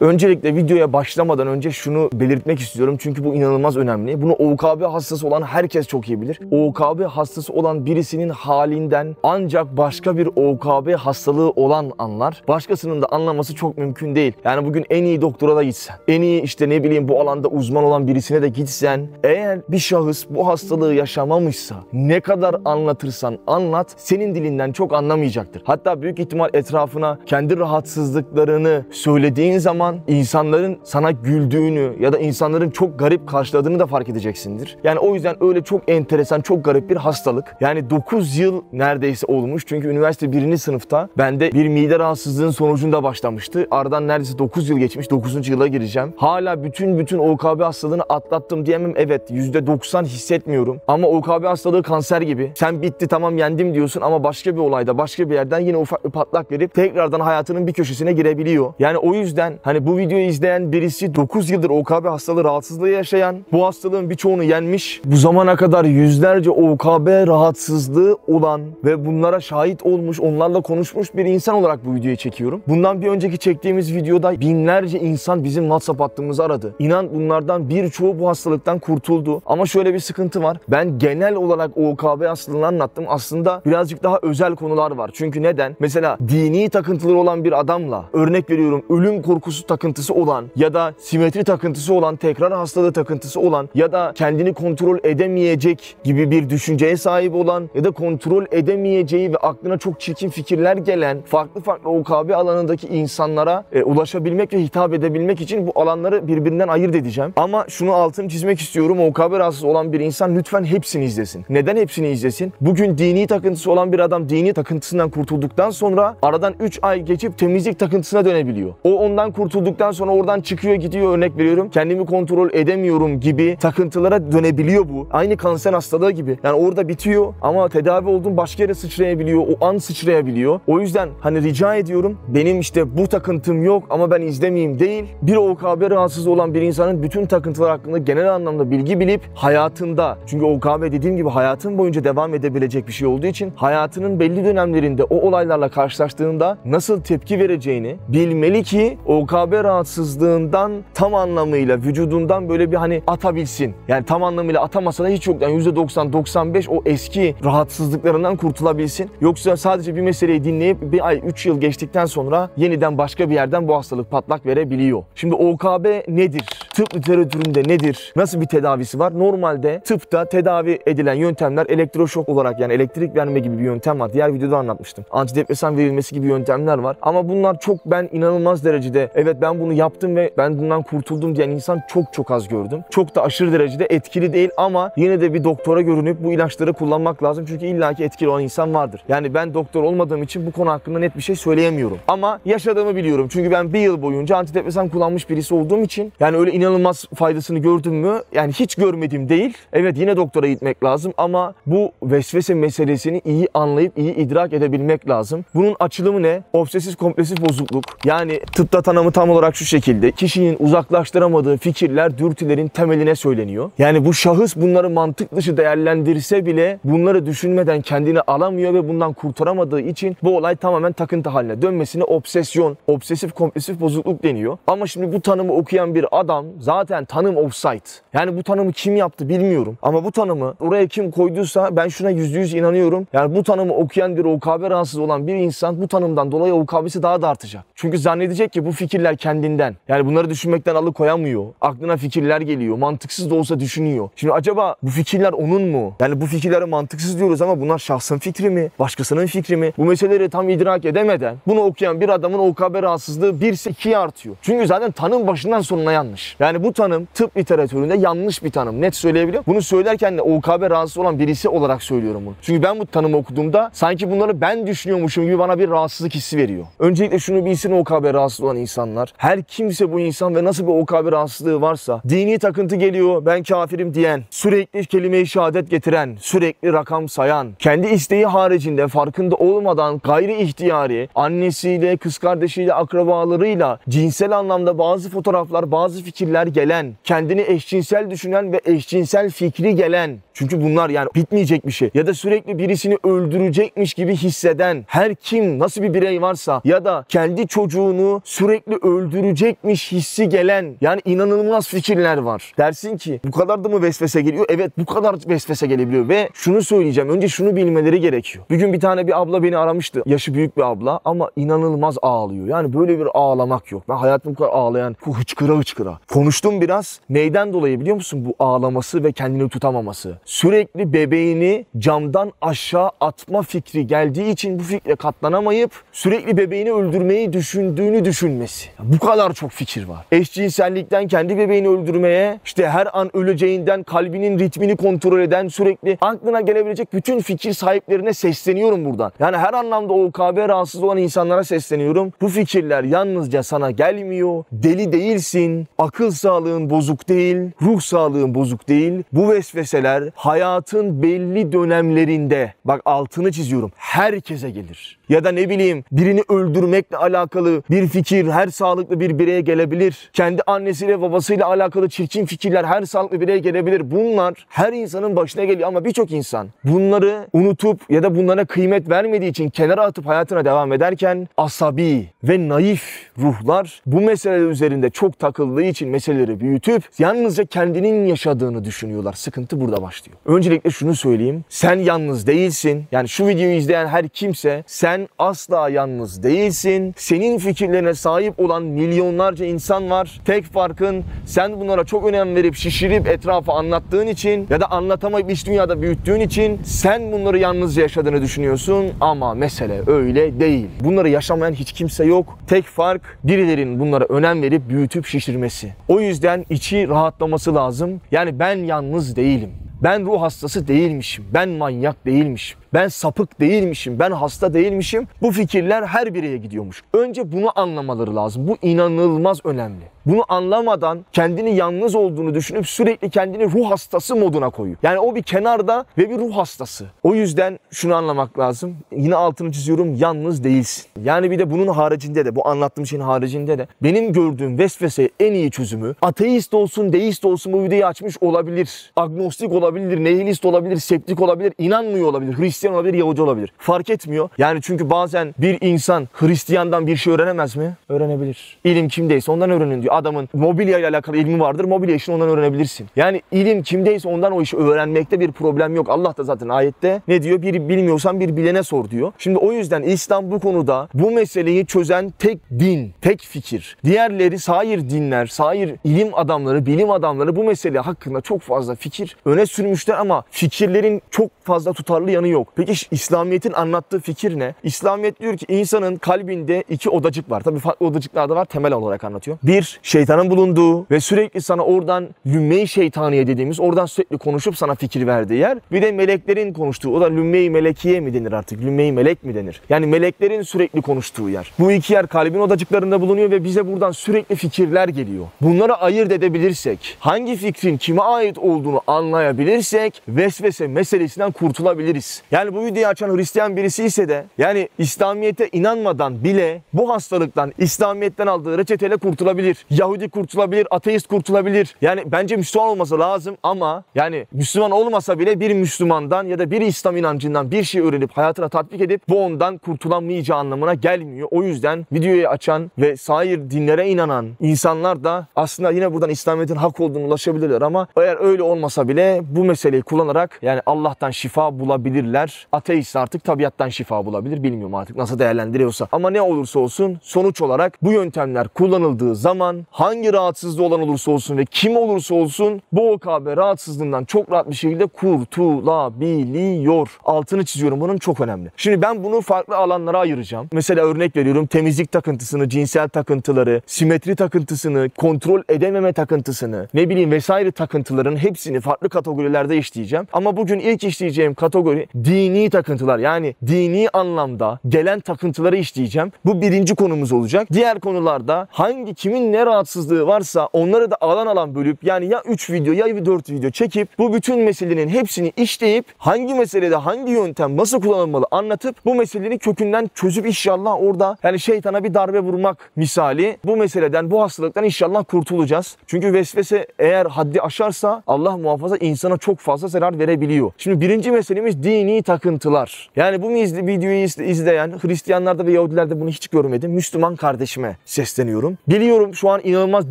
Öncelikle videoya başlamadan önce şunu belirtmek istiyorum çünkü bu inanılmaz önemli. Bunu OKB hastası olan herkes çok iyi bilir. OKB hastası olan birisinin halinden ancak başka bir OKB hastalığı olan anlar. Başkasının da anlaması çok mümkün değil. Yani bugün en iyi doktora da gitsen, en iyi işte ne bileyim bu alanda uzman olan birisine de gitsen, eğer bir şahıs bu hastalığı yaşamamışsa ne kadar anlatırsan anlat senin dilinden çok anlamayacaktır. Hatta büyük ihtimal etrafına kendi rahatsızlıklarını söylediğin zaman insanların sana güldüğünü ya da insanların çok garip karşıladığını da fark edeceksindir. Yani o yüzden öyle çok enteresan, çok garip bir hastalık. Yani 9 yıl neredeyse olmuş. Çünkü üniversite 1. sınıfta bende bir mide rahatsızlığın sonucunda başlamıştı. Aradan neredeyse 9 yıl geçmiş. 9. yıla gireceğim. Hala bütün bütün OKB hastalığını atlattım diyemem. Evet %90 hissetmiyorum. Ama OKB hastalığı kanser gibi. Sen bitti tamam yendim diyorsun ama başka bir olayda, başka bir yerden yine ufak bir patlak verip tekrardan hayatının bir köşesine girebiliyor. Yani o yüzden hani bu videoyu izleyen birisi 9 yıldır OKB hastalığı rahatsızlığı yaşayan, bu hastalığın birçoğunu yenmiş, bu zamana kadar yüzlerce OKB rahatsızlığı olan ve bunlara şahit olmuş, onlarla konuşmuş bir insan olarak bu videoyu çekiyorum. Bundan bir önceki çektiğimiz videoda binlerce insan bizim WhatsApp hattımızı aradı. İnan bunlardan birçoğu bu hastalıktan kurtuldu. Ama şöyle bir sıkıntı var. Ben genel olarak OKB hastalığını anlattım. Aslında birazcık daha özel konular var. Çünkü neden? Mesela dini takıntıları olan bir adamla örnek veriyorum ölüm korkusu takıntısı olan ya da simetri takıntısı olan, tekrar hastalığı takıntısı olan ya da kendini kontrol edemeyecek gibi bir düşünceye sahip olan ya da kontrol edemeyeceği ve aklına çok çirkin fikirler gelen farklı farklı OKB alanındaki insanlara e, ulaşabilmek ve hitap edebilmek için bu alanları birbirinden ayırt edeceğim. Ama şunu altını çizmek istiyorum. OKB rahatsız olan bir insan lütfen hepsini izlesin. Neden hepsini izlesin? Bugün dini takıntısı olan bir adam dini takıntısından kurtulduktan sonra aradan 3 ay geçip temizlik takıntısına dönebiliyor. O ondan kurtulduktan sonra oradan çıkıyor gidiyor örnek veriyorum. Kendimi kontrol edemiyorum gibi takıntılara dönebiliyor bu. Aynı kanser hastalığı gibi. Yani orada bitiyor ama tedavi olduğun başka yere sıçrayabiliyor. O an sıçrayabiliyor. O yüzden hani rica ediyorum benim işte bu takıntım yok ama ben izlemeyeyim değil. Bir OKB rahatsız olan bir insanın bütün takıntılar hakkında genel anlamda bilgi bilip hayatında çünkü OKB dediğim gibi hayatın boyunca devam edebilecek bir şey olduğu için hayatının belli dönemlerinde o olaylarla karşılaştığında nasıl tepki vereceğini bilmeli ki OKB rahatsızlığından tam anlamıyla vücudundan böyle bir hani atabilsin. Yani tam anlamıyla atamasa da hiç yok. Yani %90-95 o eski rahatsızlıklarından kurtulabilsin. Yoksa sadece bir meseleyi dinleyip bir ay 3 yıl geçtikten sonra yeniden başka bir yerden bu hastalık patlak verebiliyor. Şimdi OKB nedir? Tıp literatüründe nedir? Nasıl bir tedavisi var? Normalde tıpta tedavi edilen yöntemler elektroşok olarak yani elektrik verme gibi bir yöntem var. Diğer videoda anlatmıştım. Antidepresan verilmesi gibi yöntemler var. Ama bunlar çok ben inanılmaz derecede evet ben bunu yaptım ve ben bundan kurtuldum diyen insan çok çok az gördüm. Çok da aşırı derecede etkili değil ama yine de bir doktora görünüp bu ilaçları kullanmak lazım. Çünkü illaki etkili olan insan vardır. Yani ben doktor olmadığım için bu konu hakkında net bir şey söyleyemiyorum. Ama yaşadığımı biliyorum. Çünkü ben bir yıl boyunca antidepresan kullanmış birisi olduğum için yani öyle inanılmaz faydasını gördüm mü? Yani hiç görmediğim değil. Evet yine doktora gitmek lazım ama bu vesvese meselesini iyi anlayıp iyi idrak edebilmek lazım. Bunun açılımı ne? Obsesif kompulsif bozukluk. Yani tıpta tanımı tam olarak şu şekilde. Kişinin uzaklaştıramadığı fikirler dürtülerin temeline söyleniyor. Yani bu şahıs bunları mantık dışı değerlendirse bile bunları düşünmeden kendini alamıyor ve bundan kurtaramadığı için bu olay tamamen takıntı haline dönmesine obsesyon, obsesif kompulsif bozukluk deniyor. Ama şimdi bu tanımı okuyan bir adam zaten tanım offsite. Yani bu tanımı kim yaptı bilmiyorum. Ama bu tanımı oraya kim koyduysa ben şuna yüzde yüz inanıyorum. Yani bu tanımı okuyan bir OKB rahatsız olan bir insan bu tanımdan dolayı OKB'si daha da artacak. Çünkü zannedecek ki bu fikirler kendinden. Yani bunları düşünmekten alıkoyamıyor. Aklına fikirler geliyor. Mantıksız da olsa düşünüyor. Şimdi acaba bu fikirler onun mu? Yani bu fikirlere mantıksız diyoruz ama bunlar şahsın fikri mi? Başkasının fikri mi? Bu meseleleri tam idrak edemeden bunu okuyan bir adamın OKB rahatsızlığı 1 ise 2'ye artıyor. Çünkü zaten tanım başından sonuna yanlış. Yani bu tanım tıp literatüründe yanlış bir tanım. Net söyleyebiliyorum. Bunu söylerken de OKB rahatsız olan birisi olarak söylüyorum bunu. Çünkü ben bu tanımı okuduğumda sanki bunları ben düşünüyormuşum gibi bana bir rahatsızlık hissi veriyor. Öncelikle şunu bilsin OKB rahatsız olan insanlar. Her kimse bu insan ve nasıl bir OKB rahatsızlığı varsa dini takıntı geliyor ben kafirim diyen, sürekli kelime-i şehadet getiren, sürekli rakam sayan, kendi isteği haricinde farkında olmadan gayri ihtiyari annesiyle, kız kardeşiyle, akrabalarıyla cinsel anlamda bazı fotoğraflar, bazı fikirler gelen, kendini eşcinsel düşünen ve eşcinsel fikri gelen, çünkü bunlar yani bitmeyecek bir şey. Ya da sürekli birisini öldürecekmiş gibi hisseden her kim nasıl bir birey varsa ya da kendi çocuğunu sürekli öldürecekmiş hissi gelen yani inanılmaz fikirler var. Dersin ki bu kadar da mı vesvese geliyor? Evet bu kadar vesvese gelebiliyor ve şunu söyleyeceğim. Önce şunu bilmeleri gerekiyor. Bir gün bir tane bir abla beni aramıştı. Yaşı büyük bir abla ama inanılmaz ağlıyor. Yani böyle bir ağlamak yok. Ben hayatım kadar ağlayan bu hıçkıra hıçkıra. Konuştum biraz. Neyden dolayı biliyor musun? Bu ağlaması ve kendini tutamaması. Sürekli bebeğini camdan aşağı atma fikri geldiği için bu fikre katlanamayıp sürekli bebeğini öldürmeyi düşündüğünü düşünmesi. Bu kadar çok fikir var. Eşcinsellikten kendi bebeğini öldürmeye, işte her an öleceğinden kalbinin ritmini kontrol eden sürekli aklına gelebilecek bütün fikir sahiplerine sesleniyorum buradan. Yani her anlamda OKB rahatsız olan insanlara sesleniyorum. Bu fikirler yalnızca sana gelmiyor. Deli değilsin. Akıl sağlığın bozuk değil. Ruh sağlığın bozuk değil. Bu vesveseler hayatın belli dönemlerinde bak altını çiziyorum. Herkese gelir. Ya da ne bileyim birini öldürmekle alakalı bir fikir her sağlıklı bir bireye gelebilir. Kendi annesiyle babasıyla alakalı çirkin fikirler her sağlıklı bireye gelebilir. Bunlar her insanın başına geliyor ama birçok insan bunları unutup ya da bunlara kıymet vermediği için kenara atıp hayatına devam ederken asabi ve naif ruhlar bu meseleler üzerinde çok takıldığı için meseleleri büyütüp yalnızca kendinin yaşadığını düşünüyorlar. Sıkıntı burada başlıyor. Öncelikle şunu söyleyeyim. Sen yalnız değilsin. Yani şu videoyu izleyen her kimse sen asla yalnız değilsin. Senin fikirlerine sahip olan milyonlarca insan var. Tek farkın sen bunlara çok önem verip şişirip etrafa anlattığın için ya da anlatamayıp iç dünyada büyüttüğün için sen bunları yalnızca yaşadığını düşünüyorsun ama mesele öyle değil. Bunları yaşamayan hiç kimse yok. Tek fark birilerinin bunlara önem verip büyütüp şişirmesi. O yüzden içi rahatlaması lazım. Yani ben yalnız değilim. Ben ruh hastası değilmişim. Ben manyak değilmişim. Ben sapık değilmişim. Ben hasta değilmişim. Bu fikirler her bireye gidiyormuş. Önce bunu anlamaları lazım. Bu inanılmaz önemli. Bunu anlamadan kendini yalnız olduğunu düşünüp sürekli kendini ruh hastası moduna koyuyor. Yani o bir kenarda ve bir ruh hastası. O yüzden şunu anlamak lazım. Yine altını çiziyorum yalnız değilsin. Yani bir de bunun haricinde de bu anlattığım şeyin haricinde de benim gördüğüm vesvese en iyi çözümü ateist olsun deist olsun bu videoyu açmış olabilir. Agnostik olabilir, nihilist olabilir, septik olabilir, inanmıyor olabilir, Hristiyan olabilir, Yahudi olabilir. Fark etmiyor. Yani çünkü bazen bir insan Hristiyandan bir şey öğrenemez mi? Öğrenebilir. İlim kimdeyse ondan öğrenin diyor. Adamın mobilya ile alakalı ilmi vardır. Mobilya işini ondan öğrenebilirsin. Yani ilim kimdeyse ondan o işi öğrenmekte bir problem yok. Allah da zaten ayette ne diyor? Bir bilmiyorsan bir bilene sor diyor. Şimdi o yüzden İslam bu konuda bu meseleyi çözen tek din, tek fikir. Diğerleri sair dinler, sair ilim adamları, bilim adamları bu mesele hakkında çok fazla fikir öne sürmüşler ama fikirlerin çok fazla tutarlı yanı yok. Peki İslamiyet'in anlattığı fikir ne? İslamiyet diyor ki insanın kalbinde iki odacık var. Tabii farklı odacıklar da var temel olarak anlatıyor. Bir, şeytanın bulunduğu ve sürekli sana oradan lümme-i şeytaniye dediğimiz oradan sürekli konuşup sana fikir verdiği yer. Bir de meleklerin konuştuğu o da lümme-i melekiye mi denir artık? Lümme-i melek mi denir? Yani meleklerin sürekli konuştuğu yer. Bu iki yer kalbin odacıklarında bulunuyor ve bize buradan sürekli fikirler geliyor. Bunları ayırt edebilirsek, hangi fikrin kime ait olduğunu anlayabilirsek vesvese meselesinden kurtulabiliriz. Yani bu videoyu açan Hristiyan birisi ise de yani İslamiyet'e inanmadan bile bu hastalıktan İslamiyet'ten aldığı reçeteyle kurtulabilir. Yahudi kurtulabilir, ateist kurtulabilir. Yani bence Müslüman olması lazım ama yani Müslüman olmasa bile bir Müslümandan ya da bir İslam inancından bir şey öğrenip hayatına tatbik edip bu ondan kurtulamayacağı anlamına gelmiyor. O yüzden videoyu açan ve sair dinlere inanan insanlar da aslında yine buradan İslamiyet'in hak olduğunu ulaşabilirler ama eğer öyle olmasa bile bu meseleyi kullanarak yani Allah'tan şifa bulabilirler. Ateist artık tabiattan şifa bulabilir. Bilmiyorum artık nasıl değerlendiriyorsa. Ama ne olursa olsun sonuç olarak bu yöntemler kullanıldığı zaman hangi rahatsızlığı olan olursa olsun ve kim olursa olsun bu OKB rahatsızlığından çok rahat bir şekilde kurtulabiliyor. Altını çiziyorum bunun çok önemli. Şimdi ben bunu farklı alanlara ayıracağım. Mesela örnek veriyorum temizlik takıntısını, cinsel takıntıları, simetri takıntısını, kontrol edememe takıntısını, ne bileyim vesaire takıntıların hepsini farklı kategorilerde işleyeceğim. Ama bugün ilk işleyeceğim kategori dini takıntılar yani dini anlamda gelen takıntıları işleyeceğim. Bu birinci konumuz olacak. Diğer konularda hangi kimin ne rahatsızlığı varsa onları da alan alan bölüp yani ya 3 video ya 4 video çekip bu bütün meselenin hepsini işleyip hangi meselede hangi yöntem nasıl kullanılmalı anlatıp bu meselenin kökünden çözüp inşallah orada yani şeytana bir darbe vurmak misali bu meseleden bu hastalıktan inşallah kurtulacağız. Çünkü vesvese eğer haddi aşarsa Allah muhafaza insana çok fazla zarar verebiliyor. Şimdi birinci meselemiz dini takıntılar. Yani bu videoyu izleyen Hristiyanlarda ve Yahudilerde bunu hiç görmedim. Müslüman kardeşime sesleniyorum. Biliyorum şu an inanılmaz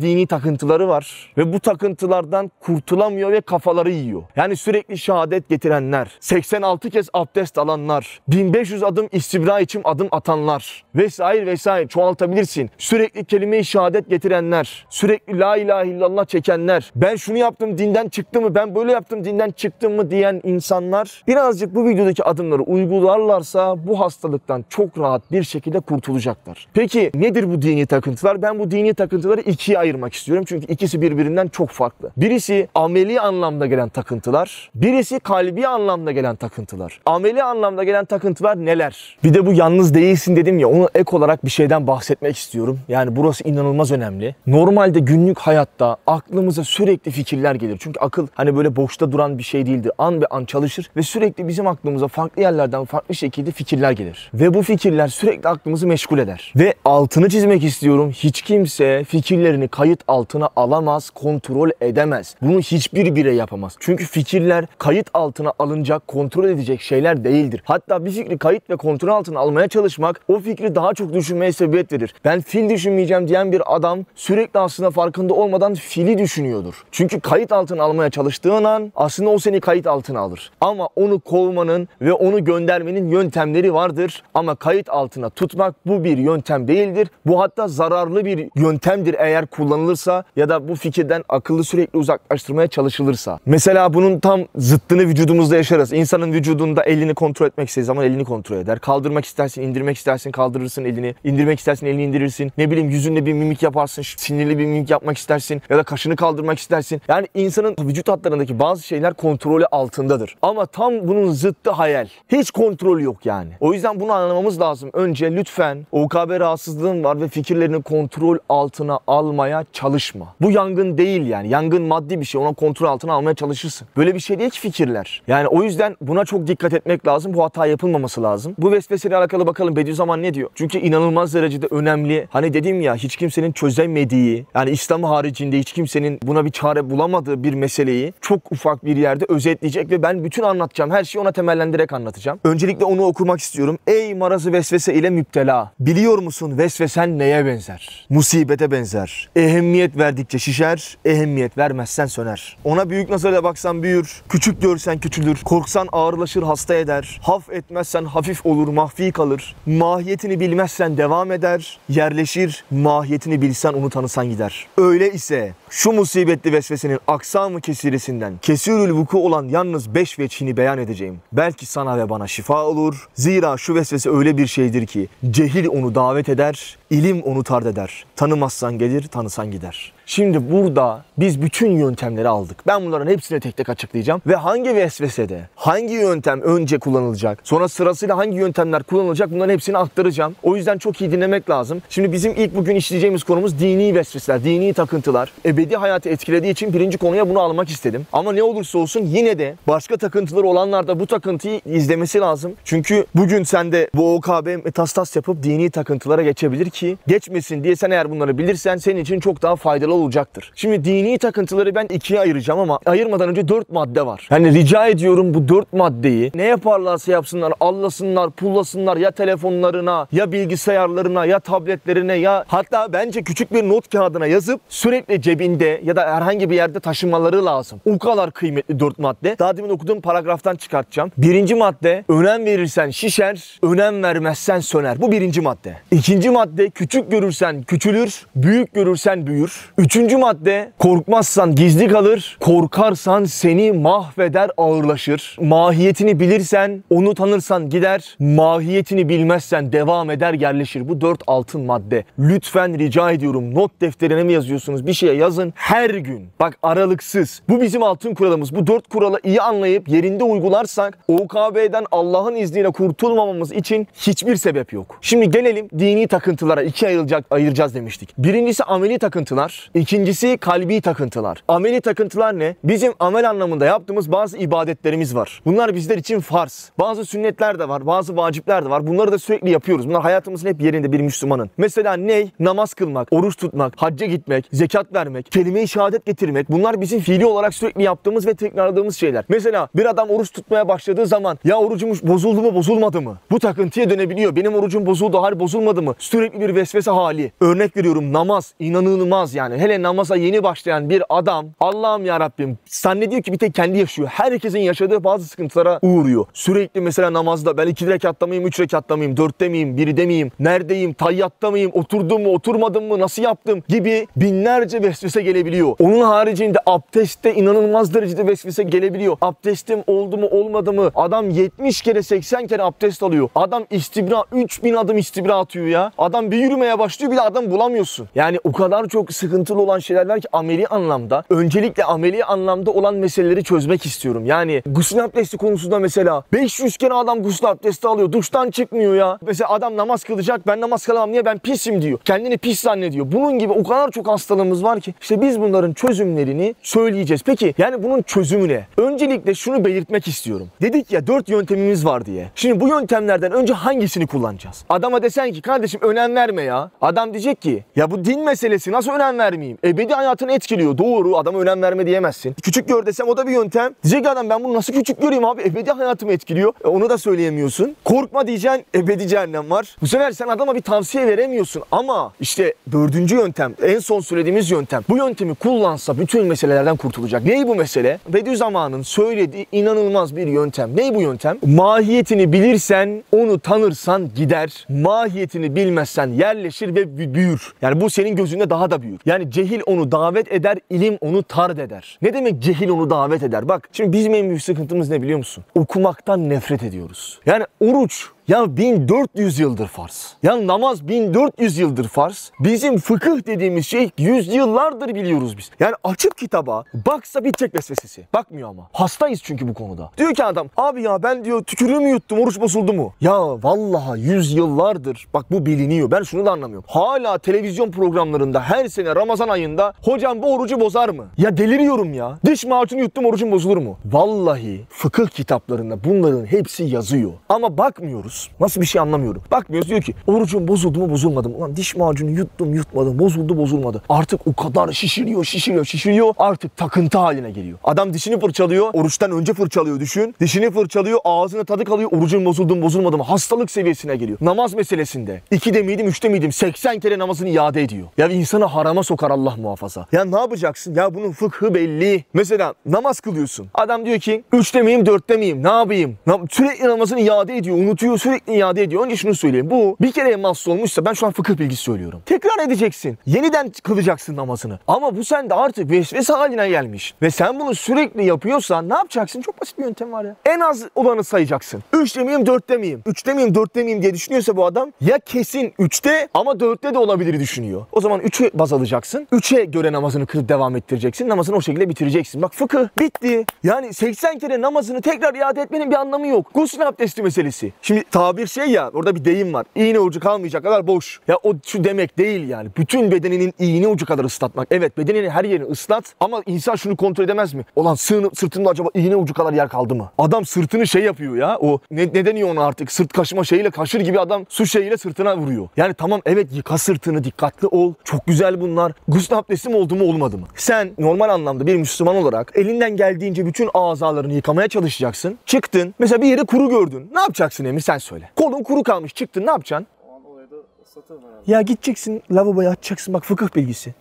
dini takıntıları var ve bu takıntılardan kurtulamıyor ve kafaları yiyor. Yani sürekli şehadet getirenler, 86 kez abdest alanlar, 1500 adım istibra için adım atanlar vesaire vesaire çoğaltabilirsin. Sürekli kelime-i şehadet getirenler, sürekli la ilahe illallah çekenler, ben şunu yaptım dinden çıktı mı, ben böyle yaptım dinden çıktım mı diyen insanlar birazcık bu videodaki adımları uygularlarsa bu hastalıktan çok rahat bir şekilde kurtulacaklar. Peki nedir bu dini takıntılar? Ben bu dini takıntıları ikiye ayırmak istiyorum. Çünkü ikisi birbirinden çok farklı. Birisi ameli anlamda gelen takıntılar, birisi kalbi anlamda gelen takıntılar. Ameli anlamda gelen takıntılar neler? Bir de bu yalnız değilsin dedim ya onu ek olarak bir şeyden bahsetmek istiyorum. Yani burası inanılmaz önemli. Normalde günlük hayatta aklımıza sürekli fikirler gelir. Çünkü akıl hani böyle boşta duran bir şey değildir. An be an çalışır ve sürekli bizim aklımıza farklı yerlerden farklı şekilde fikirler gelir. Ve bu fikirler sürekli aklımızı meşgul eder. Ve altını çizmek istiyorum. Hiç kimse fikirlerini kayıt altına alamaz, kontrol edemez. Bunu hiçbir birey yapamaz. Çünkü fikirler kayıt altına alınacak, kontrol edecek şeyler değildir. Hatta bir fikri kayıt ve kontrol altına almaya çalışmak o fikri daha çok düşünmeye sebebiyet verir. Ben fil düşünmeyeceğim diyen bir adam sürekli aslında farkında olmadan fili düşünüyordur. Çünkü kayıt altına almaya çalıştığın an aslında o seni kayıt altına alır. Ama onu kovmanın ve onu göndermenin yöntemleri vardır. Ama kayıt altına tutmak bu bir yöntem değildir. Bu hatta zararlı bir yöntemdir eğer kullanılırsa ya da bu fikirden akıllı sürekli uzaklaştırmaya çalışılırsa. Mesela bunun tam zıttını vücudumuzda yaşarız. İnsanın vücudunda elini kontrol etmek istediği zaman elini kontrol eder. Kaldırmak istersin, indirmek istersin, kaldırırsın elini. İndirmek istersin, elini indirirsin. Ne bileyim yüzünde bir mimik yaparsın, sinirli bir mimik yapmak istersin ya da kaşını kaldırmak istersin. Yani insanın vücut hatlarındaki bazı şeyler kontrolü altındadır. Ama tam bunun zıttı hayal. Hiç kontrol yok yani. O yüzden bunu anlamamız lazım. Önce lütfen OKB rahatsızlığın var ve fikirlerini kontrol altına almaya çalışma. Bu yangın değil yani. Yangın maddi bir şey. Ona kontrol altına almaya çalışırsın. Böyle bir şey değil ki fikirler. Yani o yüzden buna çok dikkat etmek lazım. Bu hata yapılmaması lazım. Bu vesveseyle alakalı bakalım Bediüzzaman ne diyor? Çünkü inanılmaz derecede önemli. Hani dedim ya hiç kimsenin çözemediği yani İslam haricinde hiç kimsenin buna bir çare bulamadığı bir meseleyi çok ufak bir yerde özetleyecek ve ben bütün anlatacağım her şeyi ona temellendirerek anlatacağım. Öncelikle onu okumak istiyorum. Ey marazı vesvese ile müptela. Biliyor musun vesvesen neye benzer? Musibete benzer. Ehemmiyet verdikçe şişer, ehemmiyet vermezsen söner. Ona büyük nazarıyla baksan büyür, küçük görsen küçülür, korksan ağırlaşır hasta eder, haf etmezsen hafif olur mahfi kalır, mahiyetini bilmezsen devam eder, yerleşir, mahiyetini bilsen onu tanısan gider. Öyle ise şu musibetli vesvesenin aksamı kesiresinden kesirül vuku olan yalnız beş veçhini beyan edeceğim. Belki sana ve bana şifa olur. Zira şu vesvese öyle bir şeydir ki cehil onu davet eder, ilim onu tard eder. Tanımazsan gelir, tanısan gider. Şimdi burada biz bütün yöntemleri aldık. Ben bunların hepsini tek tek açıklayacağım. Ve hangi vesvesede, hangi yöntem önce kullanılacak, sonra sırasıyla hangi yöntemler kullanılacak bunların hepsini aktaracağım. O yüzden çok iyi dinlemek lazım. Şimdi bizim ilk bugün işleyeceğimiz konumuz dini vesveseler, dini takıntılar. Ebedi hayatı etkilediği için birinci konuya bunu almak istedim. Ama ne olursa olsun yine de başka takıntıları olanlar da bu takıntıyı izlemesi lazım. Çünkü bugün sen de bu OKB metastas yapıp dini takıntılara geçebilir ki geçmesin diye sen eğer bunları bilirsen senin için çok daha faydalı olacaktır. Şimdi dini takıntıları ben ikiye ayıracağım ama ayırmadan önce dört madde var. Yani rica ediyorum bu dört maddeyi ne yaparlarsa yapsınlar, allasınlar, pullasınlar ya telefonlarına, ya bilgisayarlarına, ya tabletlerine ya hatta bence küçük bir not kağıdına yazıp sürekli cebinde ya da herhangi bir yerde taşımaları lazım. O kadar kıymetli dört madde. Daha demin okuduğum paragraftan çıkartacağım. Birinci madde önem verirsen şişer, önem vermezsen söner. Bu birinci madde. İkinci madde küçük görürsen küçülür, büyük görürsen büyür. Üçüncü madde korkmazsan gizli kalır, korkarsan seni mahveder ağırlaşır. Mahiyetini bilirsen, onu tanırsan gider, mahiyetini bilmezsen devam eder yerleşir. Bu dört altın madde. Lütfen rica ediyorum not defterine mi yazıyorsunuz bir şeye yazın her gün. Bak aralıksız. Bu bizim altın kuralımız. Bu dört kuralı iyi anlayıp yerinde uygularsak OKB'den Allah'ın izniyle kurtulmamamız için hiçbir sebep yok. Şimdi gelelim dini takıntılara ikiye ayrılacak, ayıracağız demiştik. Birincisi ameli takıntılar, ikincisi kalbi takıntılar. Ameli takıntılar ne? Bizim amel anlamında yaptığımız bazı ibadetlerimiz var. Bunlar bizler için farz. Bazı sünnetler de var, bazı vacipler de var. Bunları da sürekli yapıyoruz. Bunlar hayatımızın hep yerinde bir Müslümanın. Mesela ne? Namaz kılmak, oruç tutmak, hacca gitmek, zekat vermek, kelime-i şehadet getirmek. Bunlar bizim fiili olarak sürekli yaptığımız ve tekrarladığımız şeyler. Mesela bir adam oruç tutmaya başladığı zaman ya orucumuz bozuldu mu bozulmadı mı? Bu takıntıya dönebiliyor. Benim orucum bozuldu, hayır bozulmadı mı? Sürekli bir vesvese hali. Örnek veriyorum namaz inanılmaz yani. Hele namaza yeni başlayan bir adam Allah'ım ya Rabbim zannediyor ki bir tek kendi yaşıyor. Herkesin yaşadığı bazı sıkıntılara uğruyor. Sürekli mesela namazda ben iki rekatta mıyım, üç rekatta mıyım, dörtte miyim, birde miyim, neredeyim, tayyatta mıyım, oturdum mu, oturmadım mı, nasıl yaptım gibi binlerce vesvese gelebiliyor. Onun haricinde abdestte inanılmaz derecede vesvese gelebiliyor. Abdestim oldu mu olmadı mı? Adam 70 kere 80 kere abdest alıyor. Adam istibra 3000 adım istibra atıyor ya. Adam bir yürümeye başlıyor bir de adam bulamıyorsun. Yani o kadar çok sıkıntılı olan şeyler var ki ameli anlamda. Öncelikle ameli anlamda olan meseleleri çözmek istiyorum. Yani gusül abdesti konusunda mesela 500 kere adam gusül abdesti alıyor. Duştan çıkmıyor ya. Mesela adam namaz kılacak ben namaz kılamam niye ben pisim diyor. Kendini pis zannediyor. Bunun gibi o kadar çok hastalığımız var ki işte biz bunların çözümlerini söyleyeceğiz. Peki yani bunun çözümü ne? Öncelikle şunu belirtmek istiyorum. Dedik ya dört yöntemimiz var diye. Şimdi bu yöntemlerden önce hangisini kullanacağız? Adama desen ki kardeşim önem verme ya. Adam diyecek ki ya bu din meselesi nasıl önem vermeyeyim? Ebedi hayatını etkiliyor. Doğru adama önem verme diyemezsin. Küçük gör desem o da bir yöntem. Diyecek adam ben bunu nasıl küçük göreyim abi? Ebedi hayatımı etkiliyor. E, onu da söyleyemiyorsun. Korkma diyeceksin ebedi cehennem var. Bu sefer sen adama bir tavsiye veremiyorsun. Ama işte dördüncü yöntem en son söylediğimiz yöntem. Bu yöntemi kullansa bütün meselelerden kurtulacak. Ney bu mesele? Bediüzzaman'ın söylediği inanılmaz bir yöntem. Ney bu yöntem? Mahiyetini bilirsen, onu tanırsan gider. Mahiyetini bilmezsen yerleşir ve büyür. Yani bu senin gözünde daha da büyür. Yani cehil onu davet eder, ilim onu tard eder. Ne demek cehil onu davet eder? Bak şimdi bizim en büyük sıkıntımız ne biliyor musun? Okumaktan nefret ediyoruz. Yani oruç ya 1400 yıldır farz. Ya namaz 1400 yıldır farz. Bizim fıkıh dediğimiz şey yüzyıllardır biliyoruz biz. Yani açıp kitaba baksa bitecek vesvesesi. Bakmıyor ama. Hastayız çünkü bu konuda. Diyor ki adam abi ya ben diyor tükürüğümü yuttum oruç bozuldu mu? Ya vallahi yüzyıllardır bak bu biliniyor. Ben şunu da anlamıyorum. Hala televizyon programlarında her sene Ramazan ayında hocam bu orucu bozar mı? Ya deliriyorum ya. Diş macunu yuttum orucum bozulur mu? Vallahi fıkıh kitaplarında bunların hepsi yazıyor. Ama bakmıyoruz. Nasıl bir şey anlamıyorum. Bakmıyoruz diyor ki orucum bozuldu mu bozulmadı mı? Ulan diş macunu yuttum yutmadım bozuldu bozulmadı. Artık o kadar şişiriyor şişiriyor şişiriyor artık takıntı haline geliyor. Adam dişini fırçalıyor oruçtan önce fırçalıyor düşün. Dişini fırçalıyor ağzına tadı kalıyor orucum bozuldu mu bozulmadı mı? Hastalık seviyesine geliyor. Namaz meselesinde 2'de miydim 3'te miydim 80 kere namazını iade ediyor. Ya insanı harama sokar Allah muhafaza. Ya ne yapacaksın? Ya bunun fıkhı belli. Mesela namaz kılıyorsun. Adam diyor ki 3'te miyim 4'te miyim ne yapayım? Sürekli namazını iade ediyor unutuyor sürekli iade ediyor. Önce şunu söyleyeyim. Bu bir kere mahsus olmuşsa ben şu an fıkıh bilgisi söylüyorum. Tekrar edeceksin. Yeniden kılacaksın namazını. Ama bu sende artık vesvese haline gelmiş. Ve sen bunu sürekli yapıyorsan ne yapacaksın? Çok basit bir yöntem var ya. En az olanı sayacaksın. 3'te miyim 4'te miyim? 3'te miyim 4'te miyim diye düşünüyorsa bu adam ya kesin 3'te ama 4'te de olabilir düşünüyor. O zaman 3'ü baz alacaksın. 3'e göre namazını kılıp devam ettireceksin. Namazını o şekilde bitireceksin. Bak fıkıh bitti. Yani 80 kere namazını tekrar iade etmenin bir anlamı yok. Gusül abdesti meselesi. Şimdi tabir şey ya orada bir deyim var. İğne ucu kalmayacak kadar boş. Ya o şu demek değil yani. Bütün bedeninin iğne ucu kadar ıslatmak. Evet bedeninin her yerini ıslat ama insan şunu kontrol edemez mi? Olan sığını, sırtında acaba iğne ucu kadar yer kaldı mı? Adam sırtını şey yapıyor ya. O ne, ne deniyor ona artık? Sırt kaşıma şeyiyle kaşır gibi adam su şeyiyle sırtına vuruyor. Yani tamam evet yıka sırtını dikkatli ol. Çok güzel bunlar. Gusül abdesti mi oldu mu olmadı mı? Sen normal anlamda bir Müslüman olarak elinden geldiğince bütün azalarını yıkamaya çalışacaksın. Çıktın. Mesela bir yeri kuru gördün. Ne yapacaksın Emir sen söyle. Kolun kuru kalmış çıktın ne yapacaksın? O an orayı da ıslatırım herhalde. Ya gideceksin lavaboya açacaksın bak fıkıh bilgisi.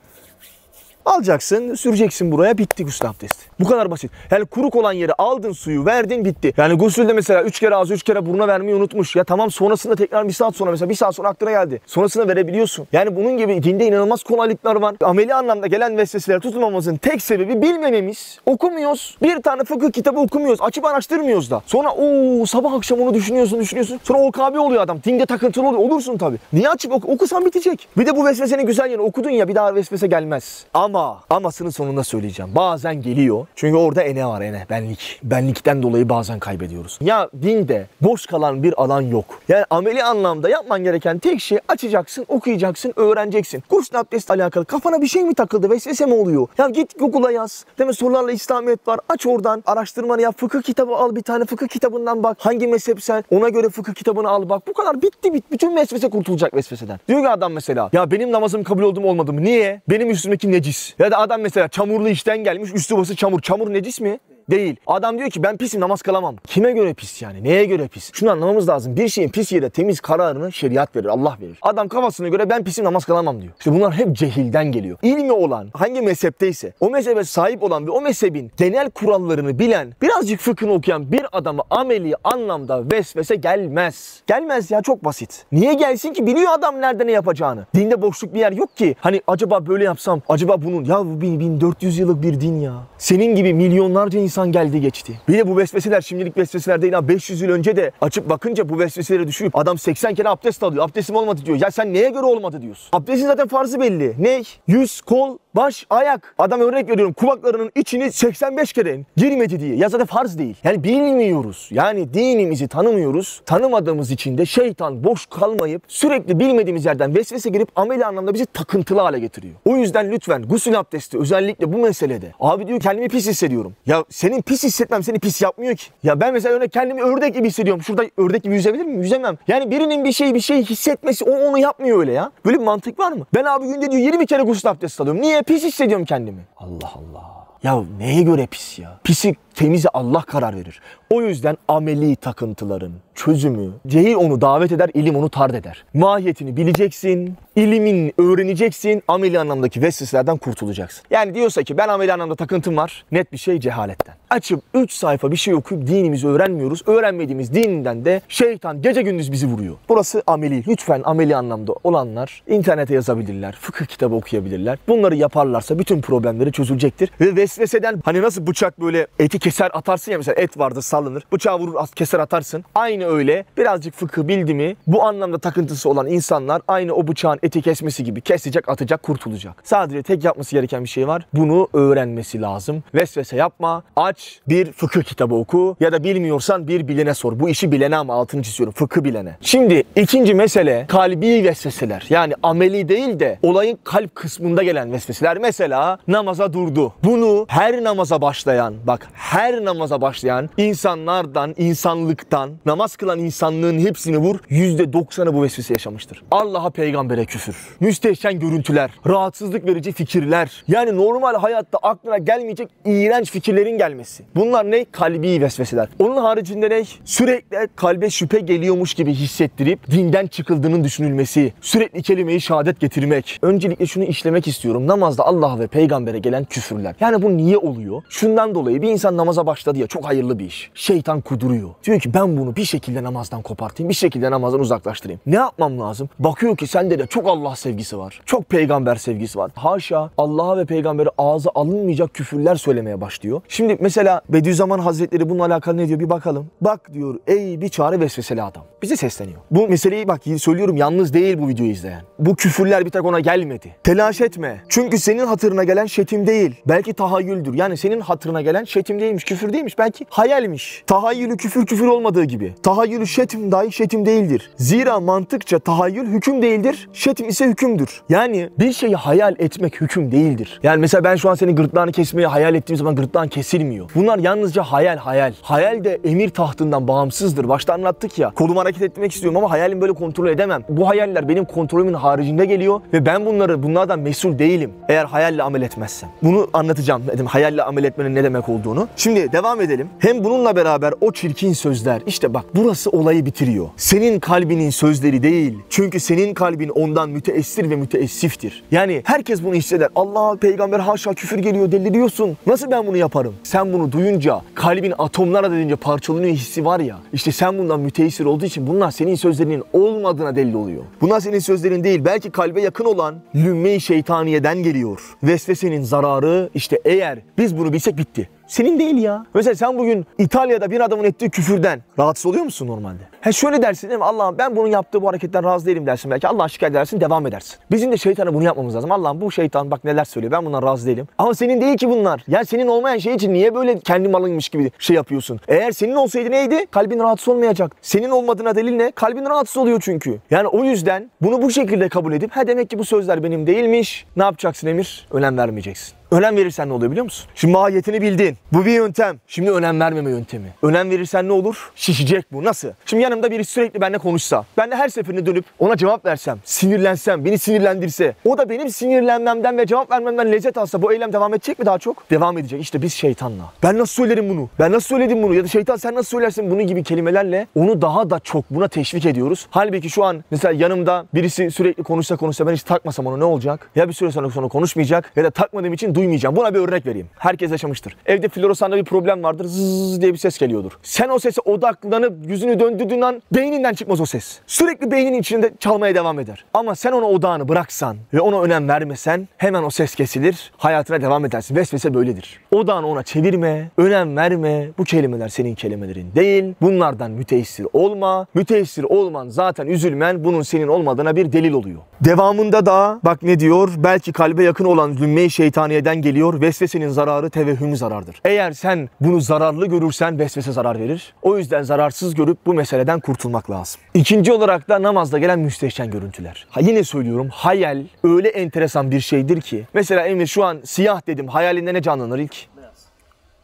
Alacaksın, süreceksin buraya bitti gusül abdesti. Bu kadar basit. Yani kuruk olan yere aldın suyu, verdin bitti. Yani gusülde mesela 3 kere ağzı 3 kere buruna vermeyi unutmuş. Ya tamam sonrasında tekrar bir saat sonra mesela bir saat sonra aklına geldi. Sonrasında verebiliyorsun. Yani bunun gibi dinde inanılmaz kolaylıklar var. Ameli anlamda gelen vesveseler tutulmamızın tek sebebi bilmememiz. Okumuyoruz. Bir tane fıkıh kitabı okumuyoruz. Açıp araştırmıyoruz da. Sonra o sabah akşam onu düşünüyorsun düşünüyorsun. Sonra OKB oluyor adam. Dinde takıntılı oluyor. Olursun tabii. Niye açıp oku? okusan bitecek. Bir de bu vesvesenin güzel yanı okudun ya bir daha vesvese gelmez. Ama amasını sonunda söyleyeceğim. Bazen geliyor. Çünkü orada ene var ene. Benlik. Benlikten dolayı bazen kaybediyoruz. Ya dinde boş kalan bir alan yok. Yani ameli anlamda yapman gereken tek şey açacaksın, okuyacaksın, öğreneceksin. Gusül abdestle alakalı kafana bir şey mi takıldı? Vesvese mi oluyor? Ya git Google'a yaz. Mi? Sorularla İslamiyet var. Aç oradan. Araştırmanı yap. Fıkıh kitabı al bir tane. Fıkıh kitabından bak. Hangi mezhepsen ona göre fıkıh kitabını al bak. Bu kadar bitti bit. Bütün vesvese kurtulacak vesveseden. Diyor ki adam mesela ya benim namazım kabul oldu mu olmadı mı? Niye? Benim üstümdeki necis. Ya da adam mesela çamurlu işten gelmiş. Üstü bası çamur. Çamur necis mi? Değil. Adam diyor ki ben pisim namaz kılamam. Kime göre pis yani? Neye göre pis? Şunu anlamamız lazım. Bir şeyin pis yere temiz kararını şeriat verir. Allah verir. Adam kafasına göre ben pisim namaz kılamam diyor. İşte bunlar hep cehilden geliyor. İlmi olan hangi mezhepteyse o mezhebe sahip olan ve o mezhebin genel kurallarını bilen birazcık fıkhını okuyan bir adama ameli anlamda vesvese gelmez. Gelmez ya çok basit. Niye gelsin ki? Biliyor adam nerede ne yapacağını. Dinde boşluk bir yer yok ki. Hani acaba böyle yapsam acaba bunun ya bu 1400 yıllık bir din ya. Senin gibi milyonlarca insan geldi geçti. Bir de bu vesveseler şimdilik vesveseler değil ha 500 yıl önce de açıp bakınca bu vesveselere düşüp adam 80 kere abdest alıyor. Abdestim olmadı diyor. Ya sen neye göre olmadı diyorsun. Abdestin zaten farzı belli. Ne? Yüz, kol, baş, ayak. Adam örnek veriyorum kulaklarının içini 85 kere girmedi diye. Ya zaten farz değil. Yani bilmiyoruz. Yani dinimizi tanımıyoruz. Tanımadığımız için de şeytan boş kalmayıp sürekli bilmediğimiz yerden vesvese girip ameli anlamda bizi takıntılı hale getiriyor. O yüzden lütfen gusül abdesti özellikle bu meselede. Abi diyor kendimi pis hissediyorum. Ya senin pis hissetmem seni pis yapmıyor ki. Ya ben mesela örnek kendimi ördek gibi hissediyorum. Şurada ördek gibi yüzebilir miyim? Yüzemem. Yani birinin bir şey bir şey hissetmesi o onu yapmıyor öyle ya. Böyle bir mantık var mı? Ben abi günde diyor 20 kere gusül abdesti alıyorum. Niye? Pis hissediyorum kendimi. Allah Allah. Ya neye göre pis ya? Pisi temize Allah karar verir. O yüzden ameli takıntıların çözümü, cehil onu davet eder, ilim onu tard eder. Mahiyetini bileceksin, ilimin öğreneceksin, ameli anlamdaki vesveselerden kurtulacaksın. Yani diyorsa ki ben ameli anlamda takıntım var, net bir şey cehaletten. Açıp 3 sayfa bir şey okuyup dinimizi öğrenmiyoruz. Öğrenmediğimiz dininden de şeytan gece gündüz bizi vuruyor. Burası ameli. Lütfen ameli anlamda olanlar internete yazabilirler, fıkıh kitabı okuyabilirler. Bunları yaparlarsa bütün problemleri çözülecektir. Ve vesveseden hani nasıl bıçak böyle eti keser atarsın ya mesela et vardır sallanır. Bıçağı vurur keser atarsın. Aynı öyle birazcık fıkıh bildi mi bu anlamda takıntısı olan insanlar aynı o bıçağın eti kesmesi gibi kesecek atacak kurtulacak. Sadece tek yapması gereken bir şey var. Bunu öğrenmesi lazım. Vesvese yapma. Aç bir fıkıh kitabı oku ya da bilmiyorsan bir bilene sor. Bu işi bilene ama altını çiziyorum. Fıkıh bilene. Şimdi ikinci mesele kalbi vesveseler. Yani ameli değil de olayın kalp kısmında gelen vesveseler. Mesela namaza durdu. Bunu her namaza başlayan bak her namaza başlayan insanlardan, insanlıktan, namaz kılan insanlığın hepsini vur. %90'ı bu vesvese yaşamıştır. Allah'a peygambere küfür. Müstehcen görüntüler, rahatsızlık verici fikirler. Yani normal hayatta aklına gelmeyecek iğrenç fikirlerin gelmesi. Bunlar ne? Kalbi vesveseler. Onun haricinde ne? Sürekli kalbe şüphe geliyormuş gibi hissettirip dinden çıkıldığının düşünülmesi. Sürekli kelimeyi şehadet getirmek. Öncelikle şunu işlemek istiyorum. Namazda Allah'a ve peygambere gelen küfürler. Yani bu niye oluyor? Şundan dolayı bir insan namaza başladı ya çok hayırlı bir iş. Şeytan kuduruyor. Diyor ki ben bunu bir şekilde namazdan kopartayım. Bir şekilde namazdan uzaklaştırayım. Ne yapmam lazım? Bakıyor ki sende de çok Allah sevgisi var. Çok peygamber sevgisi var. Haşa Allah'a ve peygambere ağza alınmayacak küfürler söylemeye başlıyor. Şimdi mesela Bediüzzaman Hazretleri bununla alakalı ne diyor bir bakalım. Bak diyor ey bir çare vesveseli adam. Bize sesleniyor. Bu meseleyi bak söylüyorum yalnız değil bu videoyu izleyen. Bu küfürler bir tek ona gelmedi. Telaş etme. Çünkü senin hatırına gelen şetim değil. Belki tahayyüldür. Yani senin hatırına gelen şetim değilmiş, küfür değilmiş. Belki hayalmiş. Tahayyülü küfür küfür olmadığı gibi. Tahayyülü şetim dahi şetim değildir. Zira mantıkça tahayyül hüküm değildir. Şetim ise hükümdür. Yani bir şeyi hayal etmek hüküm değildir. Yani mesela ben şu an senin gırtlağını kesmeyi hayal ettiğim zaman gırtlağın kesilmiyor. Bunlar yalnızca hayal hayal. Hayal de emir tahtından bağımsızdır. Başta anlattık ya. Kolum hareket etmek istiyorum ama hayalim böyle kontrol edemem. Bu hayaller benim kontrolümün haricinde geliyor ve ben bunları bunlardan mesul değilim. Eğer hayalle amel etmezsem. Bunu anlatacağım dedim hayalle amel etmenin ne demek olduğunu. Şimdi devam edelim. Hem bununla beraber o çirkin sözler işte bak burası olayı bitiriyor. Senin kalbinin sözleri değil. Çünkü senin kalbin ondan müteessir ve müteessiftir. Yani herkes bunu hisseder. Allah peygamber haşa küfür geliyor deliriyorsun. Nasıl ben bunu yaparım? Sen bunu duyunca kalbin atomlara dediğince parçalanıyor hissi var ya. İşte sen bundan müteessir olduğu için bunlar senin sözlerinin olmadığına delil oluyor. Bunlar senin sözlerin değil. Belki kalbe yakın olan lümme-i şeytaniyeden geliyor. Vesvesenin zararı işte eğer biz bunu bilsek bitti. Senin değil ya. Mesela sen bugün İtalya'da bir adamın ettiği küfürden rahatsız oluyor musun normalde? He şöyle dersin değil mi? Allah'ım ben bunun yaptığı bu hareketten razı değilim dersin belki. Allah'a şikayet edersin devam edersin. Bizim de şeytana bunu yapmamız lazım. Allah'ım bu şeytan bak neler söylüyor ben bundan razı değilim. Ama senin değil ki bunlar. Yani senin olmayan şey için niye böyle kendi malınmış gibi şey yapıyorsun? Eğer senin olsaydı neydi? Kalbin rahatsız olmayacak. Senin olmadığına delil ne? Kalbin rahatsız oluyor çünkü. Yani o yüzden bunu bu şekilde kabul edip ha demek ki bu sözler benim değilmiş. Ne yapacaksın Emir? Önem vermeyeceksin. Önem verirsen ne oluyor biliyor musun? Şimdi mahiyetini bildin. Bu bir yöntem. Şimdi önem vermeme yöntemi. Önem verirsen ne olur? Şişecek bu. Nasıl? Şimdi yanımda biri sürekli benimle konuşsa. Ben de her seferinde dönüp ona cevap versem, sinirlensem, beni sinirlendirse. O da benim sinirlenmemden ve cevap vermemden lezzet alsa bu eylem devam edecek mi daha çok? Devam edecek. İşte biz şeytanla. Ben nasıl söylerim bunu? Ben nasıl söyledim bunu? Ya da şeytan sen nasıl söylersin bunu gibi kelimelerle onu daha da çok buna teşvik ediyoruz. Halbuki şu an mesela yanımda birisi sürekli konuşsa konuşsa ben hiç takmasam onu ne olacak? Ya bir süre sonra konuşmayacak ya da takmadığım için duymayacağım. Buna bir örnek vereyim. Herkes yaşamıştır. Evde floresanda bir problem vardır. Zzz diye bir ses geliyordur. Sen o sese odaklanıp yüzünü döndürdüğün an beyninden çıkmaz o ses. Sürekli beyninin içinde çalmaya devam eder. Ama sen ona odağını bıraksan ve ona önem vermesen hemen o ses kesilir. Hayatına devam edersin. Vesvese böyledir. Odağını ona çevirme, önem verme. Bu kelimeler senin kelimelerin değil. Bunlardan müteessir olma. Müteessir olman zaten üzülmen bunun senin olmadığına bir delil oluyor. Devamında da bak ne diyor? Belki kalbe yakın olan zümme-i şeytaniyeden geliyor. Vesvesenin zararı tevehhüm zarardır. Eğer sen bunu zararlı görürsen vesvese zarar verir. O yüzden zararsız görüp bu meseleden kurtulmak lazım. İkinci olarak da namazda gelen müstehcen görüntüler. Ha yine söylüyorum hayal öyle enteresan bir şeydir ki. Mesela Emre şu an siyah dedim hayalinde ne canlanır ilk?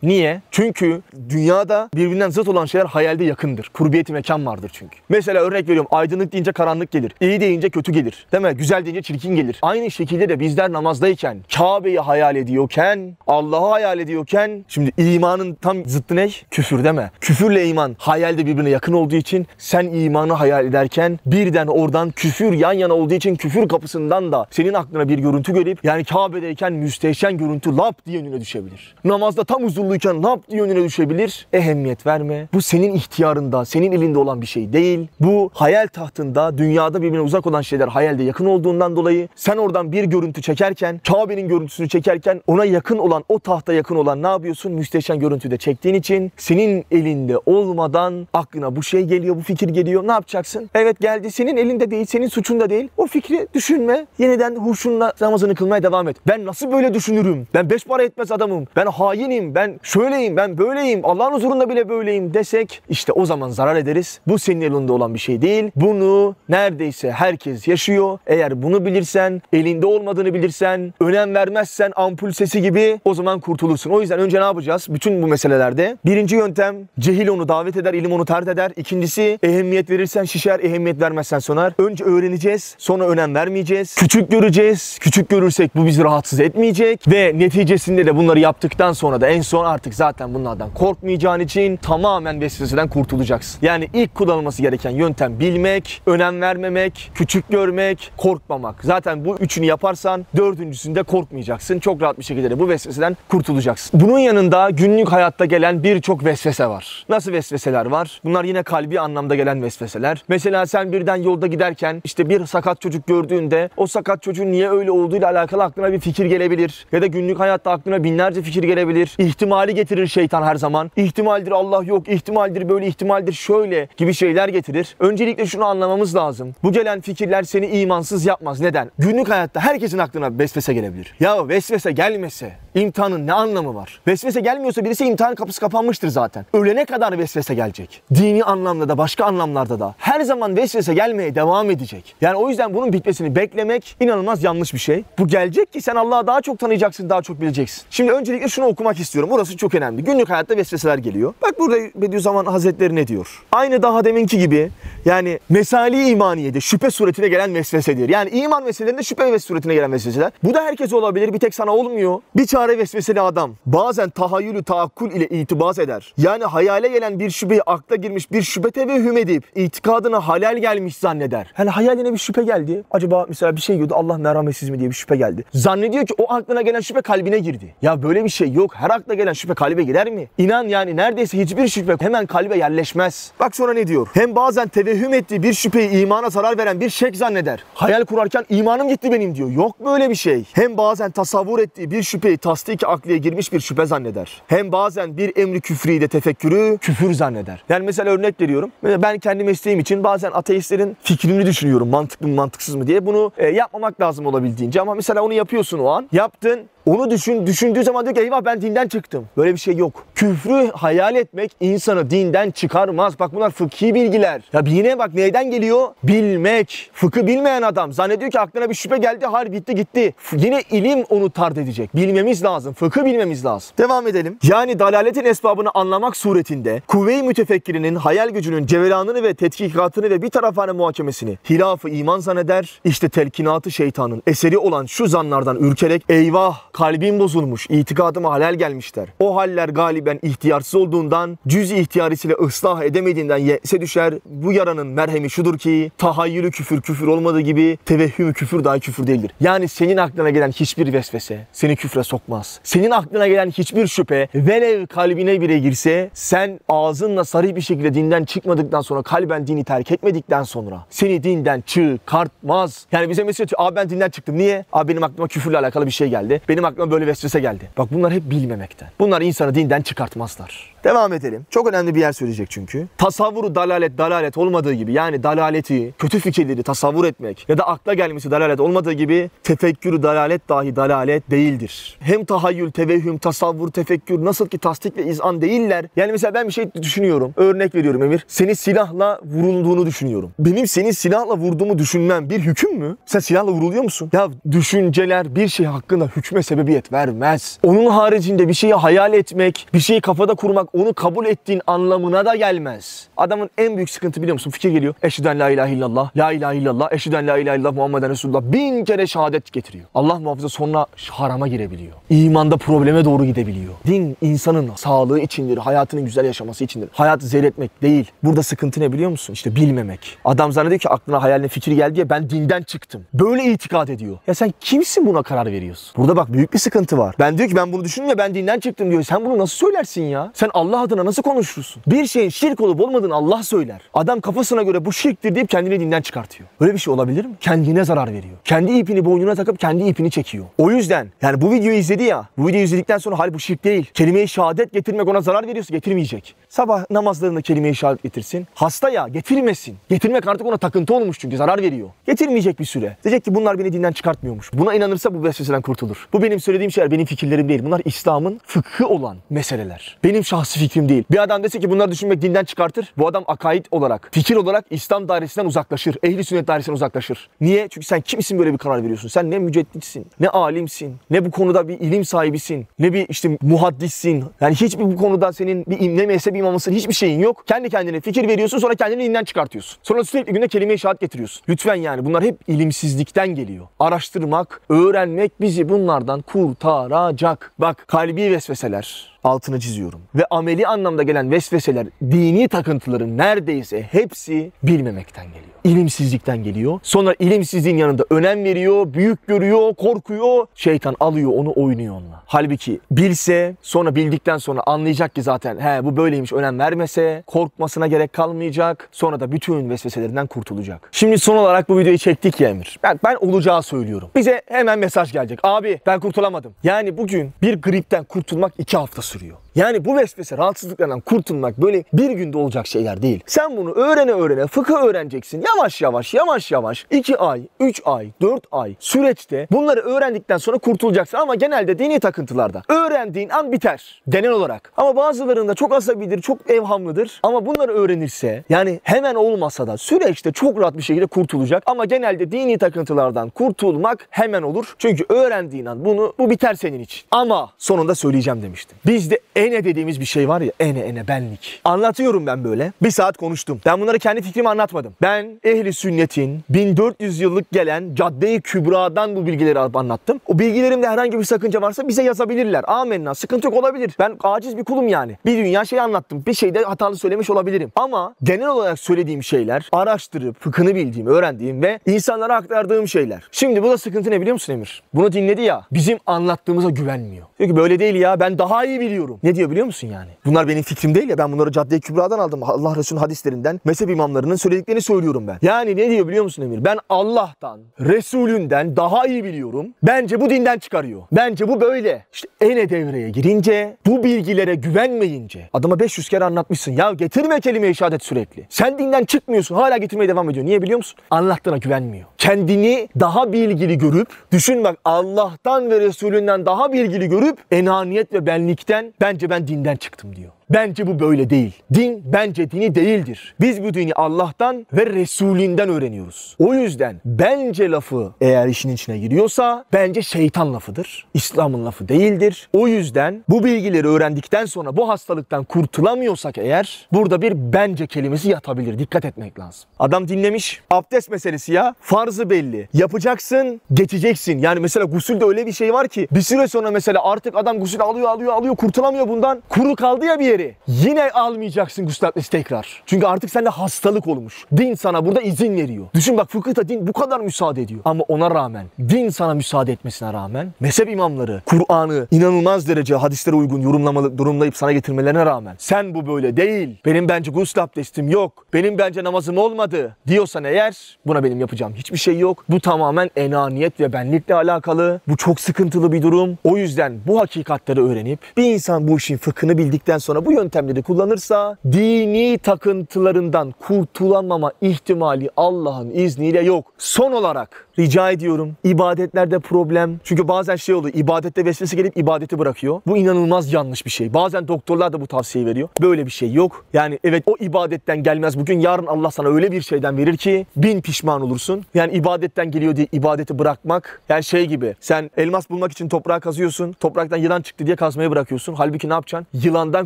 Niye? Çünkü dünyada birbirinden zıt olan şeyler hayalde yakındır. Kurbiyeti mekan vardır çünkü. Mesela örnek veriyorum aydınlık deyince karanlık gelir. İyi deyince kötü gelir. Değil mi? Güzel deyince çirkin gelir. Aynı şekilde de bizler namazdayken Kabe'yi hayal ediyorken, Allah'ı hayal ediyorken şimdi imanın tam zıttı ne? Küfür deme. Küfürle iman hayalde birbirine yakın olduğu için sen imanı hayal ederken birden oradan küfür yan yana olduğu için küfür kapısından da senin aklına bir görüntü gelip yani Kabe'deyken müstehcen görüntü lap diye önüne düşebilir. Namazda tam huzurlu huzulluyken lap diye önüne düşebilir. Ehemmiyet verme. Bu senin ihtiyarında, senin elinde olan bir şey değil. Bu hayal tahtında, dünyada birbirine uzak olan şeyler hayalde yakın olduğundan dolayı sen oradan bir görüntü çekerken, Kabe'nin görüntüsünü çekerken ona yakın olan, o tahta yakın olan ne yapıyorsun? Müsteşen görüntüde çektiğin için senin elinde olmadan aklına bu şey geliyor, bu fikir geliyor. Ne yapacaksın? Evet geldi. Senin elinde değil, senin suçunda değil. O fikri düşünme. Yeniden huşunla namazını kılmaya devam et. Ben nasıl böyle düşünürüm? Ben beş para etmez adamım. Ben hainim. Ben şöyleyim, ben böyleyim, Allah'ın huzurunda bile böyleyim desek işte o zaman zarar ederiz. Bu senin elinde olan bir şey değil. Bunu neredeyse herkes yaşıyor. Eğer bunu bilirsen, elinde olmadığını bilirsen, önem vermezsen ampul sesi gibi o zaman kurtulursun. O yüzden önce ne yapacağız? Bütün bu meselelerde. Birinci yöntem cehil onu davet eder, ilim onu tard eder. İkincisi ehemmiyet verirsen şişer, ehemmiyet vermezsen sonar. Önce öğreneceğiz, sonra önem vermeyeceğiz. Küçük göreceğiz. Küçük görürsek bu bizi rahatsız etmeyecek ve neticesinde de bunları yaptıktan sonra da en son artık zaten bunlardan korkmayacağın için tamamen vesveseden kurtulacaksın. Yani ilk kullanılması gereken yöntem bilmek, önem vermemek, küçük görmek, korkmamak. Zaten bu üçünü yaparsan dördüncüsünde korkmayacaksın. Çok rahat bir şekilde de bu vesveseden kurtulacaksın. Bunun yanında günlük hayatta gelen birçok vesvese var. Nasıl vesveseler var? Bunlar yine kalbi anlamda gelen vesveseler. Mesela sen birden yolda giderken işte bir sakat çocuk gördüğünde o sakat çocuğun niye öyle olduğuyla alakalı aklına bir fikir gelebilir. Ya da günlük hayatta aklına binlerce fikir gelebilir. İhtimali getirir şeytan her zaman. İhtimaldir Allah yok, ihtimaldir böyle, ihtimaldir şöyle gibi şeyler getirir. Öncelikle şunu anlamamız lazım. Bu gelen fikirler seni imansız yapmaz. Neden? Günlük hayatta herkesin aklına vesvese gelebilir. Ya vesvese gelmese imtihanın ne anlamı var? Vesvese gelmiyorsa birisi imtihan kapısı kapanmıştır zaten. Ölene kadar vesvese gelecek. Dini anlamda da başka anlamlarda da her zaman vesvese gelmeye devam edecek. Yani o yüzden bunun bitmesini beklemek inanılmaz yanlış bir şey. Bu gelecek ki sen Allah'ı daha çok tanıyacaksın, daha çok bileceksin. Şimdi öncelikle şunu okumak istiyorum. Burası olması çok önemli. Günlük hayatta vesveseler geliyor. Bak burada Bediüzzaman Hazretleri ne diyor? Aynı daha deminki gibi yani mesali imaniyede şüphe suretine gelen vesvesedir. Yani iman meselelerinde şüphe ve suretine gelen vesveseler. Bu da herkese olabilir. Bir tek sana olmuyor. Bir çare vesveseli adam bazen tahayyülü taakkul ile itibaz eder. Yani hayale gelen bir şüpheyi akla girmiş bir şüphe tevehhüm edip itikadına halal gelmiş zanneder. Yani hayaline bir şüphe geldi. Acaba mesela bir şey yiyordu Allah merhametsiz mi diye bir şüphe geldi. Zannediyor ki o aklına gelen şüphe kalbine girdi. Ya böyle bir şey yok. Her akla gelen şüphe kalbe girer mi? İnan yani neredeyse hiçbir şüphe hemen kalbe yerleşmez. Bak sonra ne diyor? Hem bazen tevehhüm ettiği bir şüpheyi imana zarar veren bir şek zanneder. Hayal kurarken imanım gitti benim diyor. Yok böyle bir şey. Hem bazen tasavvur ettiği bir şüpheyi tasdik akliye girmiş bir şüphe zanneder. Hem bazen bir emri küfrü de tefekkürü küfür zanneder. Yani mesela örnek veriyorum. Ben kendi mesleğim için bazen ateistlerin fikrini düşünüyorum. Mantıklı mı mantıksız mı diye. Bunu e, yapmamak lazım olabildiğince. Ama mesela onu yapıyorsun o an. Yaptın. Onu düşün, düşündüğü zaman diyor ki eyvah ben dinden çıktım. Böyle bir şey yok. Küfrü hayal etmek insanı dinden çıkarmaz. Bak bunlar fıkhi bilgiler. Ya yine bak neyden geliyor? Bilmek. Fıkı bilmeyen adam zannediyor ki aklına bir şüphe geldi. Hayır bitti gitti. Yine ilim onu tard edecek. Bilmemiz lazım. Fıkı bilmemiz lazım. Devam edelim. Yani dalaletin esbabını anlamak suretinde kuvve-i mütefekkirinin hayal gücünün cevelanını ve tetkikatını ve bir tarafane muhakemesini hilafı iman zanneder. İşte telkinatı şeytanın eseri olan şu zanlardan ürkerek eyvah kalbim bozulmuş, itikadıma halal gelmişler. O haller galiben ihtiyarsız olduğundan, cüz ihtiyarisiyle ıslah edemediğinden yese düşer. Bu yaranın merhemi şudur ki, tahayyülü küfür küfür olmadığı gibi, tevehhümü küfür dahi küfür değildir. Yani senin aklına gelen hiçbir vesvese seni küfre sokmaz. Senin aklına gelen hiçbir şüphe velev kalbine bile girse, sen ağzınla sarı bir şekilde dinden çıkmadıktan sonra, kalben dini terk etmedikten sonra seni dinden çıkartmaz. Yani bize mesela diyor, abi ben dinden çıktım. Niye? Abi benim aklıma küfürle alakalı bir şey geldi. Benim aklıma böyle vesvese geldi. Bak bunlar hep bilmemekten. Bunlar insanı dinden çıkartmazlar. Devam edelim. Çok önemli bir yer söyleyecek çünkü. Tasavvuru dalalet dalalet olmadığı gibi yani dalaleti, kötü fikirleri tasavvur etmek ya da akla gelmesi dalalet olmadığı gibi tefekkürü dalalet dahi dalalet değildir. Hem tahayyül, tevehhüm, tasavvur, tefekkür nasıl ki tasdik ve izan değiller. Yani mesela ben bir şey düşünüyorum. Örnek veriyorum Emir. Seni silahla vurulduğunu düşünüyorum. Benim senin silahla vurduğumu düşünmem bir hüküm mü? Sen silahla vuruluyor musun? Ya düşünceler bir şey hakkında hükme sebebiyet vermez. Onun haricinde bir şeyi hayal etmek, bir şeyi kafada kurmak onu kabul ettiğin anlamına da gelmez. Adamın en büyük sıkıntı biliyor musun? Fikir geliyor. Eşhüden la ilahe illallah, la ilahe illallah, eşhüden la ilahe illallah Muhammeden Resulullah. Bin kere şehadet getiriyor. Allah muhafaza sonra harama girebiliyor. İmanda probleme doğru gidebiliyor. Din insanın sağlığı içindir, hayatının güzel yaşaması içindir. Hayatı zehretmek değil. Burada sıkıntı ne biliyor musun? İşte bilmemek. Adam zannediyor ki aklına hayaline fikir geldi diye ben dinden çıktım. Böyle itikad ediyor. Ya sen kimsin buna karar veriyorsun? Burada bak büyük bir sıkıntı var. Ben diyor ki ben bunu düşündüm ve ben dinden çıktım diyor. Sen bunu nasıl söylersin ya? Sen Allah adına nasıl konuşursun? Bir şeyin şirk olup olmadığını Allah söyler. Adam kafasına göre bu şirktir deyip kendini dinden çıkartıyor. Böyle bir şey olabilir mi? Kendine zarar veriyor. Kendi ipini boynuna takıp kendi ipini çekiyor. O yüzden yani bu videoyu izledi ya. Bu videoyu izledikten sonra hal bu şirk değil. Kelime-i şehadet getirmek ona zarar veriyorsa getirmeyecek. Sabah namazlarında kelime-i şehadet getirsin. Hasta ya getirmesin. Getirmek artık ona takıntı olmuş çünkü zarar veriyor. Getirmeyecek bir süre. Diyecek ki bunlar beni dinden çıkartmıyormuş. Buna inanırsa bu vesveseden kurtulur. Bu benim söylediğim şeyler benim fikirlerim değil. Bunlar İslam'ın fıkhı olan meseleler. Benim şahsi fikrim değil. Bir adam dese ki bunları düşünmek dinden çıkartır. Bu adam akaid olarak, fikir olarak İslam dairesinden uzaklaşır. Ehli sünnet dairesinden uzaklaşır. Niye? Çünkü sen kimsin böyle bir karar veriyorsun? Sen ne mücedditsin, ne alimsin, ne bu konuda bir ilim sahibisin, ne bir işte muhaddissin. Yani hiçbir bu konuda senin bir im, ne mezhep imamısın, hiçbir şeyin yok. Kendi kendine fikir veriyorsun sonra kendini dinden çıkartıyorsun. Sonra sürekli günde kelime-i şehadet getiriyorsun. Lütfen yani bunlar hep ilimsizlikten geliyor. Araştırmak, öğrenmek bizi bunlardan kurtaracak. Bak kalbi vesveseler, altını çiziyorum. Ve ameli anlamda gelen vesveseler, dini takıntıların neredeyse hepsi bilmemekten geliyor. İlimsizlikten geliyor. Sonra ilimsizliğin yanında önem veriyor, büyük görüyor, korkuyor. Şeytan alıyor onu oynuyor onunla. Halbuki bilse sonra bildikten sonra anlayacak ki zaten he bu böyleymiş önem vermese korkmasına gerek kalmayacak. Sonra da bütün vesveselerinden kurtulacak. Şimdi son olarak bu videoyu çektik ya Emir. Ben, ben olacağı söylüyorum. Bize hemen mesaj gelecek. Abi ben kurtulamadım. Yani bugün bir gripten kurtulmak iki hafta sürüyor. getiriyor. Yani bu vesvese rahatsızlıklardan kurtulmak böyle bir günde olacak şeyler değil. Sen bunu öğrene öğrene fıkıh öğreneceksin. Yavaş yavaş yavaş yavaş 2 ay, 3 ay, 4 ay süreçte bunları öğrendikten sonra kurtulacaksın. Ama genelde dini takıntılarda öğrendiğin an biter genel olarak. Ama bazılarında çok asabidir, çok evhamlıdır. Ama bunları öğrenirse yani hemen olmasa da süreçte çok rahat bir şekilde kurtulacak. Ama genelde dini takıntılardan kurtulmak hemen olur. Çünkü öğrendiğin an bunu bu biter senin için. Ama sonunda söyleyeceğim demiştim. Bizde ene dediğimiz bir şey var ya ene ene benlik. Anlatıyorum ben böyle. Bir saat konuştum. Ben bunları kendi fikrimi anlatmadım. Ben ehli sünnetin 1400 yıllık gelen cadde-i kübradan bu bilgileri anlattım. O bilgilerimde herhangi bir sakınca varsa bize yazabilirler. Amenna. Sıkıntı yok olabilir. Ben aciz bir kulum yani. Bir dünya şey anlattım. Bir şeyde hatalı söylemiş olabilirim. Ama genel olarak söylediğim şeyler araştırıp fıkhını bildiğim, öğrendiğim ve insanlara aktardığım şeyler. Şimdi bu da sıkıntı ne biliyor musun Emir? Bunu dinledi ya. Bizim anlattığımıza güvenmiyor. Diyor ki böyle değil ya ben daha iyi biliyorum. Ne diyor biliyor musun yani? Bunlar benim fikrim değil ya ben bunları Cadde-i Kübra'dan aldım. Allah Resulü'nün hadislerinden, mezhep imamlarının söylediklerini söylüyorum ben. Yani ne diyor biliyor musun Emir? Ben Allah'tan, Resulünden daha iyi biliyorum. Bence bu dinden çıkarıyor. Bence bu böyle. İşte ene devreye girince, bu bilgilere güvenmeyince, adama 500 kere anlatmışsın. Ya getirme kelime-i şehadet sürekli. Sen dinden çıkmıyorsun, hala getirmeye devam ediyor. Niye biliyor musun? Anlattığına güvenmiyor. Kendini daha bilgili görüp, düşün bak Allah'tan ve Resulünden daha bilgili görüp, enaniyet ve benlikten bence ben dinden çıktım diyor. Bence bu böyle değil. Din bence dini değildir. Biz bu dini Allah'tan ve Resulünden öğreniyoruz. O yüzden bence lafı eğer işin içine giriyorsa bence şeytan lafıdır. İslam'ın lafı değildir. O yüzden bu bilgileri öğrendikten sonra bu hastalıktan kurtulamıyorsak eğer burada bir bence kelimesi yatabilir. Dikkat etmek lazım. Adam dinlemiş. Abdest meselesi ya. Farzı belli. Yapacaksın, geçeceksin. Yani mesela gusülde öyle bir şey var ki bir süre sonra mesela artık adam gusül alıyor alıyor alıyor kurtulamıyor bundan. Kuru kaldı ya bir yeri. Yine almayacaksın abdesti tekrar. Çünkü artık sende hastalık olmuş. Din sana burada izin veriyor. Düşün bak fıkıhta din bu kadar müsaade ediyor. Ama ona rağmen, din sana müsaade etmesine rağmen mezhep imamları Kur'an'ı inanılmaz derece hadislere uygun yorumlamalı, durumlayıp sana getirmelerine rağmen sen bu böyle değil. Benim bence gusül abdestim yok. Benim bence namazım olmadı diyorsan eğer buna benim yapacağım hiçbir şey yok. Bu tamamen enaniyet ve benlikle alakalı. Bu çok sıkıntılı bir durum. O yüzden bu hakikatleri öğrenip bir insan bu işin fıkhını bildikten sonra bu yöntemleri kullanırsa dini takıntılarından kurtulamama ihtimali Allah'ın izniyle yok. Son olarak rica ediyorum ibadetlerde problem. Çünkü bazen şey oluyor ibadette vesvese gelip ibadeti bırakıyor. Bu inanılmaz yanlış bir şey. Bazen doktorlar da bu tavsiyeyi veriyor. Böyle bir şey yok. Yani evet o ibadetten gelmez. Bugün yarın Allah sana öyle bir şeyden verir ki bin pişman olursun. Yani ibadetten geliyor diye ibadeti bırakmak. Yani şey gibi sen elmas bulmak için toprağa kazıyorsun. Topraktan yılan çıktı diye kazmayı bırakıyorsun. Halbuki ne yapacaksın? Yılandan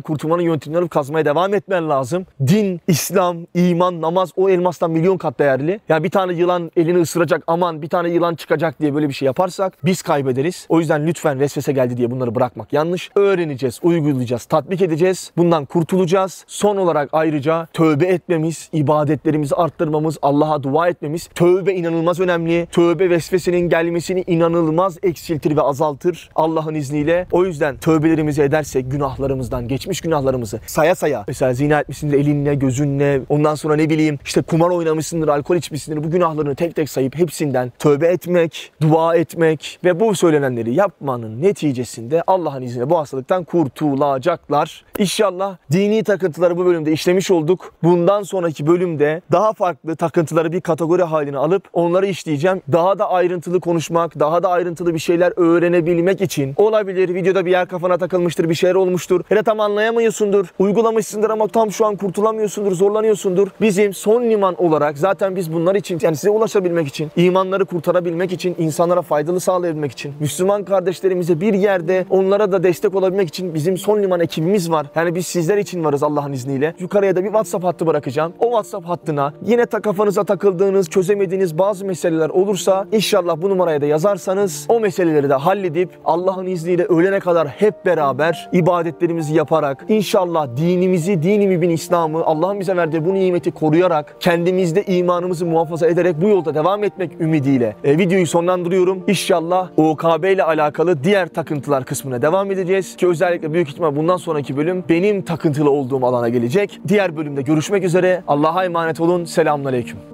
kurtulmanın yöntemini alıp kazmaya devam etmen lazım. Din, İslam, iman, namaz o elmastan milyon kat değerli. Yani bir tane yılan elini ısıracak aman bir tane yılan çıkacak diye böyle bir şey yaparsak biz kaybederiz. O yüzden lütfen vesvese geldi diye bunları bırakmak yanlış. Öğreneceğiz, uygulayacağız, tatbik edeceğiz. Bundan kurtulacağız. Son olarak ayrıca tövbe etmemiz, ibadetlerimizi arttırmamız, Allah'a dua etmemiz. Tövbe inanılmaz önemli. Tövbe vesvesenin gelmesini inanılmaz eksiltir ve azaltır Allah'ın izniyle. O yüzden tövbelerimizi edersek günahlarımızdan, geçmiş günahlarımızı saya saya. Mesela zina etmişsindir elinle, gözünle, ondan sonra ne bileyim işte kumar oynamışsındır, alkol içmişsindir. Bu günahlarını tek tek sayıp hepsinden tövbe etmek, dua etmek ve bu söylenenleri yapmanın neticesinde Allah'ın izniyle bu hastalıktan kurtulacaklar. İnşallah dini takıntıları bu bölümde işlemiş olduk. Bundan sonraki bölümde daha farklı takıntıları bir kategori haline alıp onları işleyeceğim. Daha da ayrıntılı konuşmak, daha da ayrıntılı bir şeyler öğrenebilmek için olabilir. Videoda bir yer kafana takılmıştır, bir şeyler olmuştur. Da tam anlayamıyorsundur. Uygulamışsındır ama tam şu an kurtulamıyorsundur, zorlanıyorsundur. Bizim son liman olarak zaten biz bunlar için yani size ulaşabilmek için, imanları kurtarabilmek için, insanlara faydalı sağlayabilmek için, Müslüman kardeşlerimize bir yerde onlara da destek olabilmek için bizim son liman ekibimiz var. Yani biz sizler için varız Allah'ın izniyle. Yukarıya da bir WhatsApp hattı bırakacağım. O WhatsApp hattına yine ta kafanıza takıldığınız, çözemediğiniz bazı meseleler olursa inşallah bu numaraya da yazarsanız o meseleleri de halledip Allah'ın izniyle ölene kadar hep beraber ibadetlerimizi yaparak inşallah dinimizi, dini mübin İslam'ı Allah'ın bize verdiği bu nimeti koruyarak kendimizde imanımızı muhafaza ederek bu yolda devam etmek ümidiyle e, videoyu sonlandırıyorum. İnşallah OKB ile alakalı diğer takıntılar kısmına devam edeceğiz ki özellikle büyük ihtimal bundan sonraki bölüm benim takıntılı olduğum alana gelecek. Diğer bölümde görüşmek üzere. Allah'a emanet olun. Selamünaleyküm.